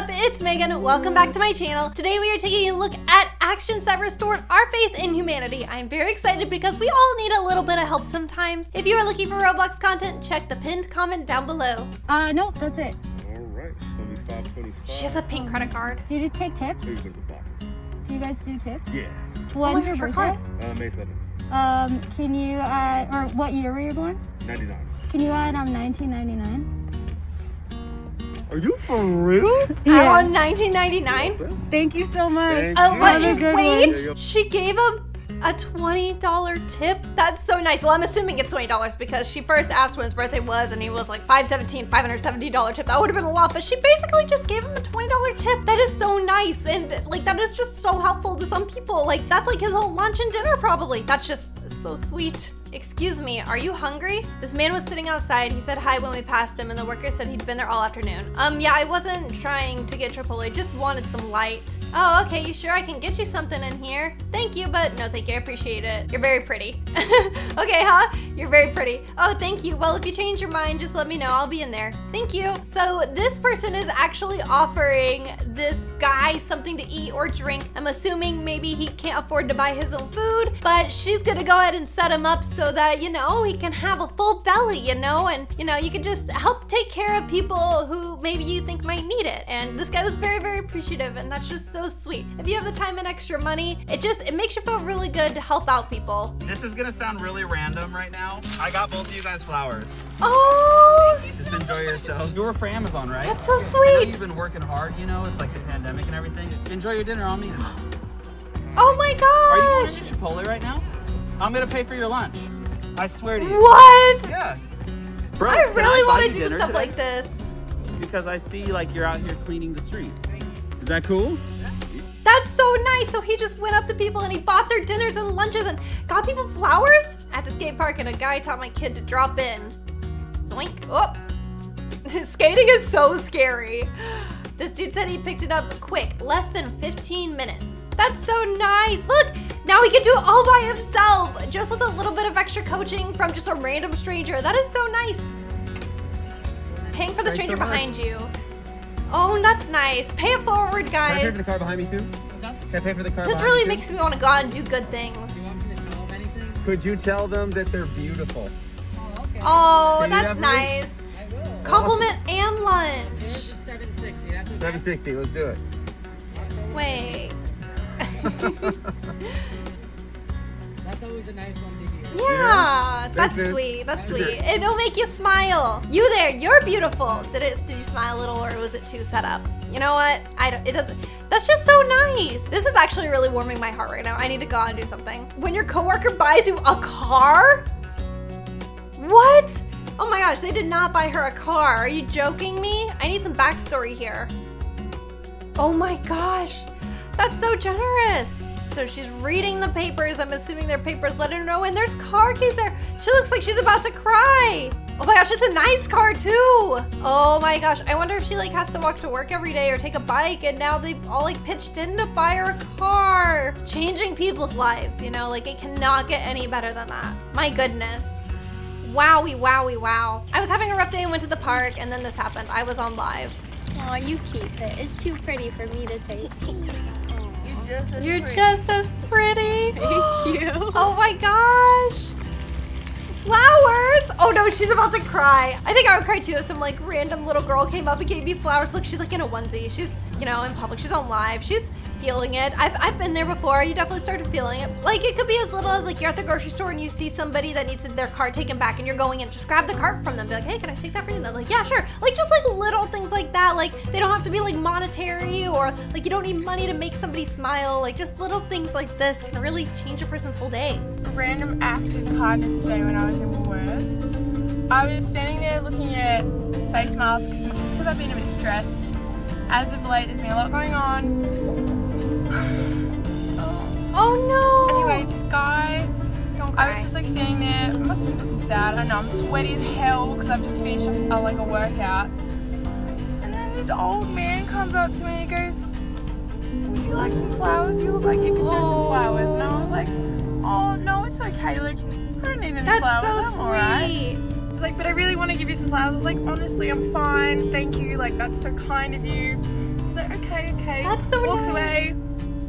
up? It's Megan. Welcome back to my channel. Today we are taking a look at actions that restored our faith in humanity. I'm very excited because we all need a little bit of help sometimes. If you are looking for Roblox content, check the pinned comment down below. Uh, no, that's it. All right, 25, 25. She has a pink credit card. Did you take tips? Here's the pocket. Do you guys do tips? Yeah, When's my your birthday? your uh, May 7th, Um, can you add, or what year were you born? 99. Can you add um 1999? Are you for real? I'm on 1999. Thank you so much. Thank Oh, you. what? Have Wait, she gave him a $20 tip? That's so nice. Well, I'm assuming it's $20 because she first asked when his birthday was and he was like 517 $570 tip. That would have been a lot, but she basically just gave him a $20 tip. That is so nice. And like, that is just so helpful to some people. Like, that's like his whole lunch and dinner probably. That's just so sweet. Excuse me, are you hungry? This man was sitting outside. He said hi when we passed him, and the worker said he'd been there all afternoon. Um, yeah, I wasn't trying to get Chipotle, just wanted some light. Oh, okay, you sure I can get you something in here? Thank you, but no thank you, I appreciate it. You're very pretty. okay, huh? You're very pretty. Oh, thank you. Well, if you change your mind, just let me know. I'll be in there. Thank you. So this person is actually offering this guy something to eat or drink. I'm assuming maybe he can't afford to buy his own food, but she's gonna go ahead and set him up so that, you know, he can have a full belly, you know, and, you know, you can just help take care of people who maybe you think might need it. And this guy was very, very appreciative, and that's just so sweet. If you have the time and extra money, it just, it makes you feel really good to help out people. This is gonna sound really random right now. I got both of you guys flowers. Oh, Just enjoy yourselves. You were for Amazon, right? that's so I know sweet. you've been working hard, you know, it's like the pandemic and everything. Enjoy your dinner, I'll meet him. Oh my god! Are you going gosh. to Chipotle right now? I'm gonna pay for your lunch. I swear to you. What? Yeah. Bro, I really want to do stuff today? like this. Because I see like you're out here cleaning the street. Is that cool? That's so nice. So he just went up to people and he bought their dinners and lunches and got people flowers at the skate park. And a guy taught my kid to drop in. Zoink. Oh. Skating is so scary. This dude said he picked it up quick, less than 15 minutes. That's so nice. Look, now he can do it all by himself, just with a little bit of extra coaching from just a random stranger. That is so nice. Paying for the Thanks stranger so behind you. Oh, that's nice. Pay it forward, Can I pay guys. for the car behind me too? Can I pay for the car This really me too? makes me want to go out and do good things. Could you tell them that they're beautiful? Oh, oh Can you that's have me? nice. Compliment and lunch. 760, let's do it. Wait. That's always a nice one to hear. Yeah, that's Thanks, man. sweet. That's sweet. It'll make you smile. You there, you're beautiful. Did it? Did you smile a little, or was it too set up? You know what? I don't. It doesn't. That's just so nice. This is actually really warming my heart right now. I need to go out and do something. When your coworker buys you a car, what? Oh my gosh, they did not buy her a car. Are you joking me? I need some backstory here. Oh my gosh, that's so generous. So she's reading the papers. I'm assuming they're papers letting her know, and there's car keys there. She looks like she's about to cry. Oh my gosh, it's a nice car too. Oh my gosh, I wonder if she like has to walk to work every day or take a bike, and now they've all like pitched in to buy her a car. Changing people's lives, you know, like it cannot get any better than that. My goodness. Wowie, wowie, wow. I was having a rough day and went to the park, and then this happened. I was on live. Aw, you keep it. It's too pretty for me to take. You're just as pretty. Thank you. Oh my gosh. Flowers! Oh no, she's about to cry. I think I would cry too if some like random little girl came up and gave me flowers. Look, she's like in a onesie. She's, you know, in public. She's on live. She's feeling it. I've, I've been there before. You definitely started feeling it. Like it could be as little as like you're at the grocery store and you see somebody that needs their cart taken back and you're going in. Just grab the cart from them. Be like, hey, can I take that for you? And they're like, yeah, sure. Like just like little things like that. Like they don't have to be like monetary or like you don't need money to make somebody smile. Like just little things like this can really change a person's whole day. a random act of kindness today when I was in Woolworths. I was standing there looking at face masks just because I've been a bit stressed. As of late, there's been a lot going on. Oh no! Anyway, this guy, I was just like standing there. I must have been looking sad. I don't know I'm sweaty as hell because I've just finished a, like a workout. And then this old man comes up to me and he goes, "Would you like some flowers? You look like you could do some flowers." And I was like, "Oh no, it's okay. Like I don't need any That's flowers. so I'm alright." like, but I really want to give you some flowers. I was like, honestly, I'm fine. Thank you. Like, that's so kind of you. Was like, okay, okay. That's so Walks nice. away.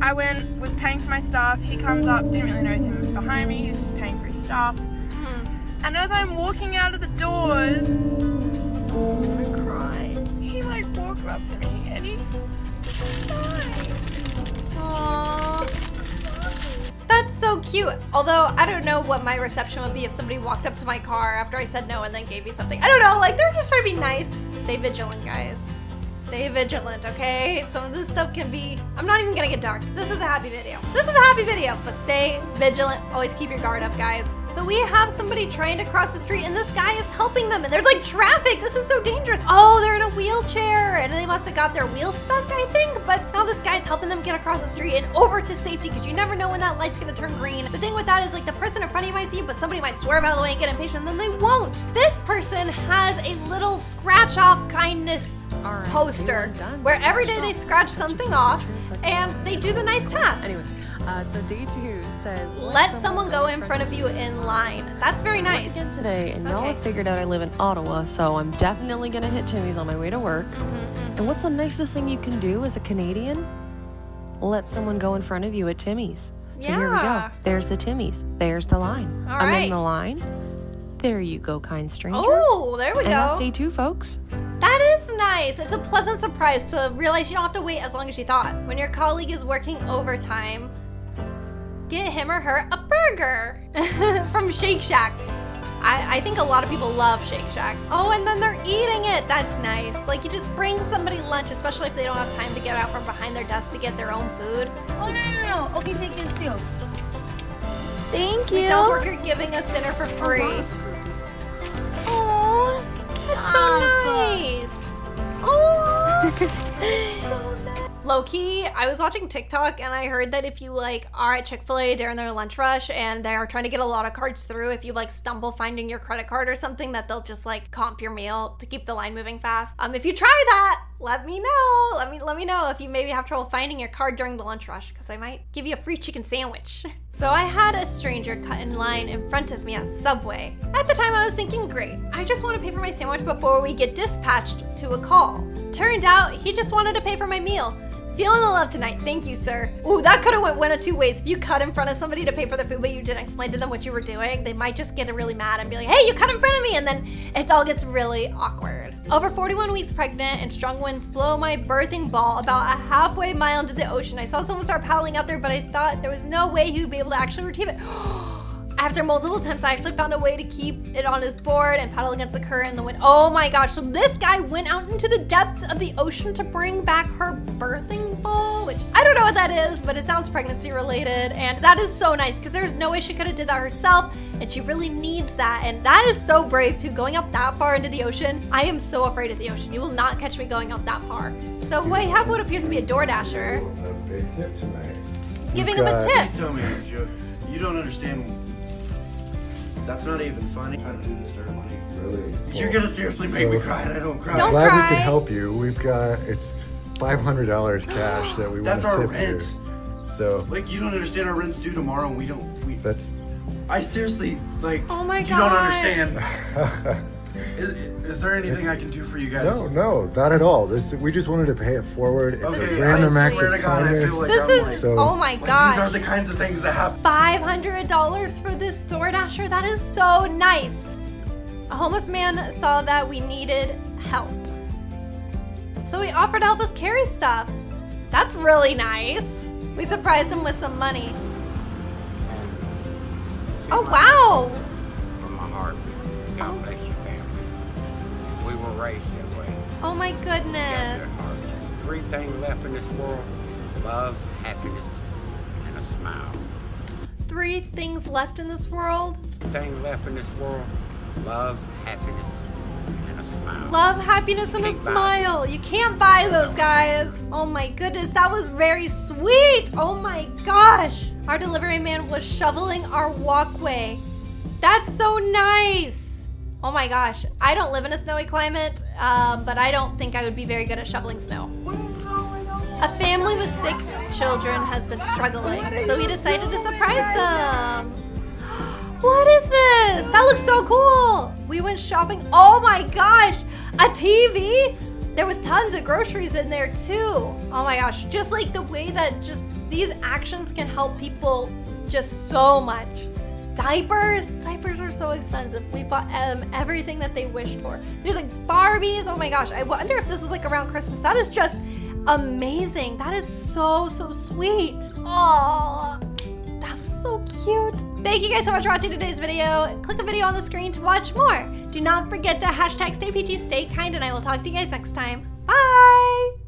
I went, was paying for my stuff. He comes up, didn't really notice him behind me. He's just paying for his stuff. Hmm. And as I'm walking out of the doors, I'm crying. He like walked up to me and he cried. That's so cute. Although I don't know what my reception would be if somebody walked up to my car after I said no and then gave me something. I don't know. Like they're just trying to be nice. Stay vigilant, guys. Stay vigilant, okay? Some of this stuff can be. I'm not even gonna get dark. This is a happy video. This is a happy video, but stay vigilant. Always keep your guard up, guys. So we have somebody trying to cross the street, and this guy is helping them, and there's like traffic. This is so dangerous. Oh, they're in a wheelchair, and they must have got their wheel stuck, I think. But now this guy's helping them get across the street and over to safety because you never know when that light's gonna turn green. The thing with that is like the person in front of you might see you, but somebody might swerve out of the way and get impatient, and then they won't. This person has a little scratch off kindness Poster where every day they scratch something off and they do the nice task. Anyway, uh, so day two says Let someone go in front of you in line. That's very nice. Again today, and y'all have figured out I live in Ottawa, so I'm definitely gonna hit Timmy's on my way to work. Mm-hmm, And what's the nicest thing you can do as a Canadian? Let someone go in front of you at Timmy's. So here we go. There's the Timmy's. There's the line. All I'm right. in the line. There you go, kind stranger. Oh, there we and that's go. day two, folks. That is nice. It's a pleasant surprise to realize you don't have to wait as long as you thought. When your colleague is working overtime, get him or her a burger from Shake Shack. I, I think a lot of people love Shake Shack. Oh, and then they're eating it. That's nice. Like you just bring somebody lunch, especially if they don't have time to get out from behind their desk to get their own food. Oh, no, no, no. Okay, take this too. Thank McDonald's worker giving us dinner for free. Oh, Low key, I was watching TikTok and I heard that if you like are at Chick Fil A during their lunch rush and they are trying to get a lot of cards through, if you like stumble finding your credit card or something, that they'll just like comp your meal to keep the line moving fast. Um, if you try that, let me know. Let me let me know if you maybe have trouble finding your card during the lunch rush because I might give you a free chicken sandwich. So I had a stranger cut in line in front of me at Subway. At the time, I was thinking, great, I just want to pay for my sandwich before we get dispatched to a call. Turned out he just wanted to pay for my meal. Feeling the love tonight, thank you, sir. Ooh, that could have went one of two ways. If you cut in front of somebody to pay for the food, but you didn't explain to them what you were doing, they might just get really mad and be like, hey, you cut in front of me, and then it all gets really awkward. Over 41 weeks pregnant and strong winds blow my birthing ball about a halfway mile into the ocean. I saw someone start paddling out there, but I thought there was no way he would be able to actually retrieve it. Oh, After multiple attempts, I actually found a way to keep it on his board and paddle against the current and the wind. Oh my gosh, so this guy went out into the depths of the ocean to bring back her birthing ball, which I don't know what that is, but it sounds pregnancy related. And that is so nice because there's no way she could have did that herself and she really needs that. And that is so brave too, going up that far into the ocean. I am so afraid of the ocean. You will not catch me going up that far. So we have what appears to be a door dasher. A big tip tonight. He's giving him a got- tip. Please tell me, Joe, you don't understand. That's not even funny. trying to do this to money. Really. You're gonna seriously make me cry, and I don't cry. Don't Glad we cry. could help you. We've got it's five hundred dollars cash that we want That's to our tip rent. you. So Like you don't understand. Our rent's due tomorrow, and we don't. We. that's I seriously like. Oh my god. You don't understand. Is, is there anything I can do for you guys? no, no, not at all. This we just wanted to pay it forward. It's Okay, a random I act swear of to God, I kindness. feel like This I'm is, like, So- oh my like, gosh. these are the kinds of things that happen. $500 for this DoorDasher. That is so nice. A homeless man saw that we needed help. So he offered to help us carry stuff. That's really nice. We surprised him with some money. Oh, wow. from my heart. Oh. Raised that way. Oh my goodness. Three things left in this world love, happiness, and a smile. Three things left in this world things left in this world love, happiness, and a smile. love, happiness, and a smile. You can't buy those, guys. Oh my goodness, that was very sweet. Oh my gosh. Our delivery man was shoveling our walkway. That's so nice. Oh my gosh. I don't live in a snowy climate, um, but I don't think I would be very good at shoveling snow. A family with six children has been struggling, so we decided to surprise them. What is this? That looks so cool. We went shopping. Oh my gosh, a TV? There was tons of groceries in there too. Oh my gosh, just like the way that just these actions can help people just so much. Diapers, diapers are so expensive. We bought um, everything that they wished for. There's like Barbies. Oh my gosh, I wonder if this is like around Christmas. That is just amazing. That is so, so sweet. Oh, that was so cute. Thank you guys so much for watching today's video. Click the video on the screen to watch more. Do not forget to hashtag stay peachy, stay kind, and I will talk to you guys next time. Bye.